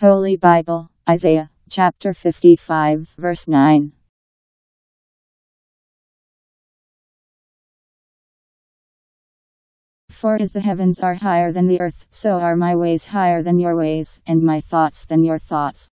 Holy Bible, Isaiah, chapter 55, verse 9. For as the heavens are higher than the earth, so are my ways higher than your ways, and my thoughts than your thoughts.